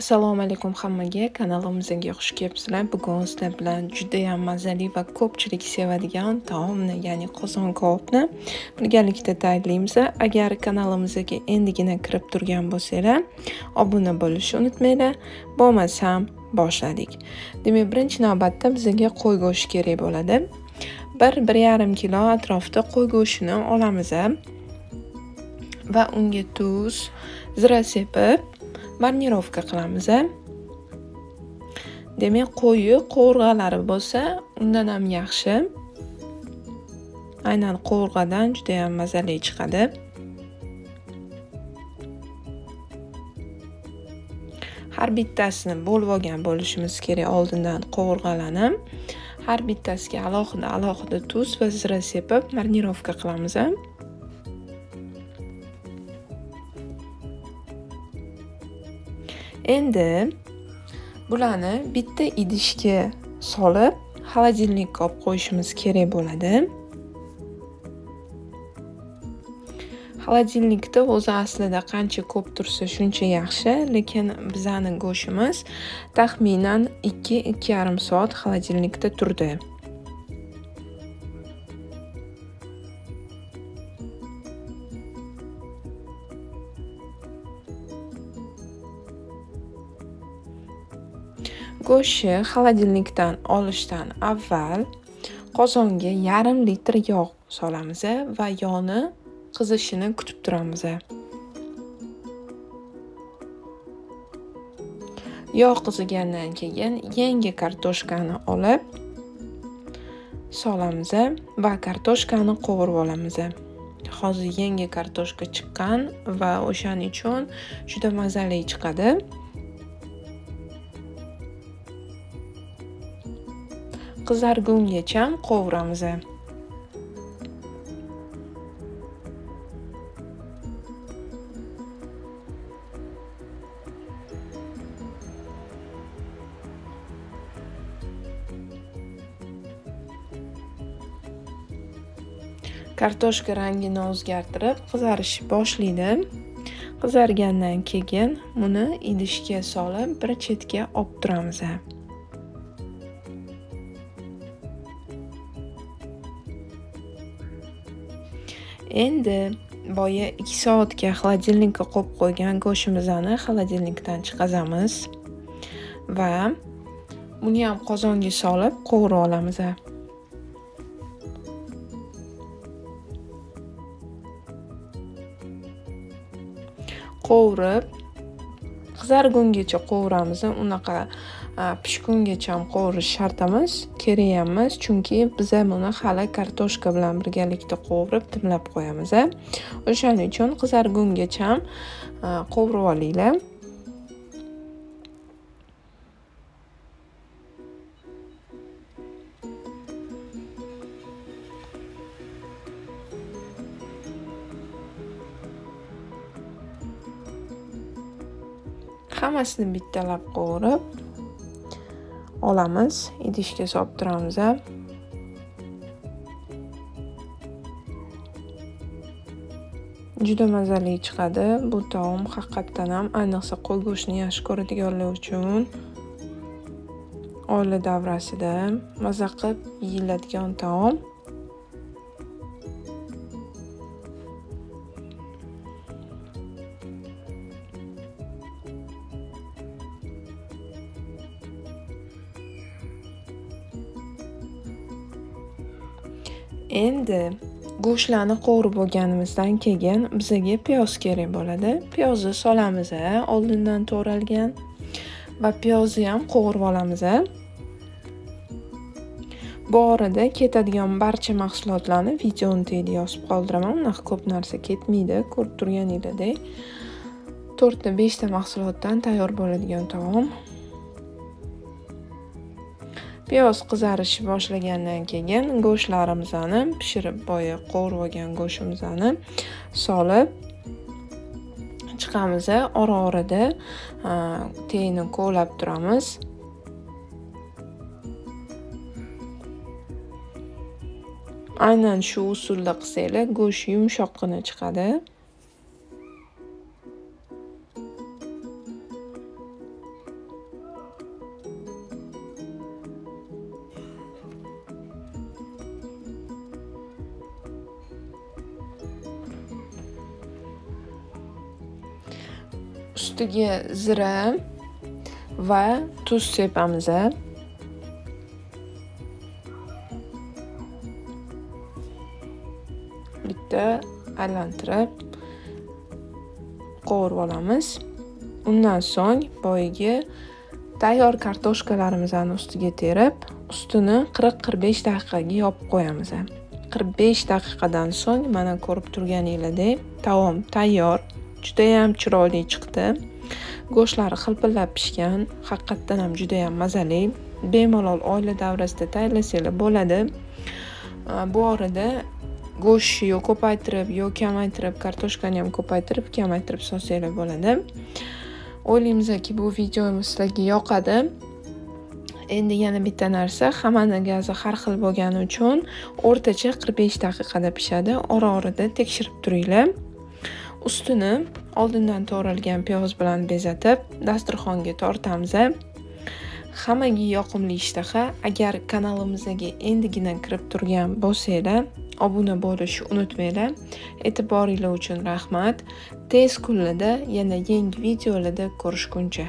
assalomu alaykum hammaga. Kanalimizga xush kelibsizlar. Bugun sizlar bilan judayam mazali va ko'pchilik sevadigan taomni ya'ni qozon kabobni birgalikda tayyorlaymiz. Agar kanalimizga endigina kirib turgan bo'lsanglar obuna bo'lishni unutmanglar. Bo'lmasam boshladik. Demak birinchi navbatda bizga qo'y go'shti kerak bo'ladi. Bir bir yarim kilo atrofida qo'y go'shtini olamiz va unga tuz zira sepib marnirovka qilamiz demak qo'yi qovurg'alari bo'lsa undan ham yaxshi. Aynan qo'rg'adan judayam mazali chiqadi. Har bittasini bo'lib olgan bo'lishimiz kerak oldindan qovurg'alarni har bittasiga alohida alohida tuz va zira sepib marnirovka qilamiz endi bularni bitta idishga solib xolodilnikka olib qo'yishimiz kerak bo'ladi. Xolodilnikda o'zi aslida qancha ko'p tursa shuncha yaxshi lekin bizani go'shtimiz taxminan ikki ikki yarim soat xolodilnikda turdi. Go'shtni xolodilnikdan olishdan avval qozonga yarim litr yog' solamiz va yog'ni qizishini kutib turamiz. Yog' qizigandan keyin yangi kartoshkani olib solamiz va kartoshkani qovurib olamiz. Hozir yangi kartoshka chiqqan va o'shaning uchun juda mazali chiqadi. Qizargungacha qovuramiz kartoshka rangini o'zgartirib qizarish boshlaydi qizargandan keyin buni idishga solib bir chetga olib turamiz. Endi boya ikki soatga xolodilnikka qo'yib qo'ygan go'shtimizni xolodilnikdan chiqazamiz. Va buni ham qozonga solib qovurib olamiz qovurib qizargungacha qovuramiz. Unaqa pishgungacha qovurish shart emas kerak ham emas chunki biza buni hali kartoshka bilan birgalikda qovurib dimlab qo'yamiz o'shaning uchun qizargungacha qovurib olinglar hammasini bittalab qovurib olamiz idishga solib turamiz juda mazali chiqadi. Bu taom haqiqatdan ham ayniqsa qo'y go'shtini yaxshi ko'radiganlar uchun oila davrasida maza qilib yeyiladigan taom. Endi go'shtlarni qovurib bo'lganimizdan keyin bizga piyoz kerak bo'ladi. Piyozni solamiz oldindan to'ralgan va piyozni ham qovurib olamiz bu orada ketadigan barcha mahsulotlarni videoni tagiga yozib qoldiraman. Unaqa ko'p narsa ketmaydi ko'rib turganinglardek to'rtta beshta mahsulotdan tayyor bo'ladigan taom. Piyoz qizarish boshlagandan keyin go'shtlarimizni pishirib boya qovurib olgan go'shtimizni solib chiqamiz. Ora orada tagini kovlab turamiz. Aynan shu usulda qilsanglar go'sht yumshoqqina chiqadi. Ustiga zira va tuz sepamiz bitta aylantirib qovurib olamiz undan so'ng boyagi tayyor kartoshkalarimizni ustiga terib ustini qirq qirq besh daqiqaga yopib qo'yamiz qirq besh daqiqadan so'ng mana ko'rib turganingizdek taom tayyor judayam chiroyli chiqdi. Go'shtlari xilpillab pishgan. Haqiqatdan ham judayam mazali. Bemalol oila davrasida tayyorlasanglar bo'ladi. Bu orada go'shtni yo ko'paytirib yo kamaytirib kartoshkani ham ko'paytirib kamaytirib solsanglar bo'ladi. O'ylaymizki bu videomiz sizlarga yoqadi. Endi yana bitta narsa hammani gazi har xil bo'lgani uchun o'rtacha qirq besh daqiqada pishadi. Ora orada tekshirib turinglar. Ustini oldindan to'g'ralgan piyoz bilan bezatib dasturxonga tortamiz hammaga yoqimli ishtaha. Agar kanalimizga endigina kirib turgan bo'lsanglar obuna bo'lishni unutmanglar. E'tiboringlar uchun rahmat. Tez kunlarda yana yangi videolarda ko'rishguncha.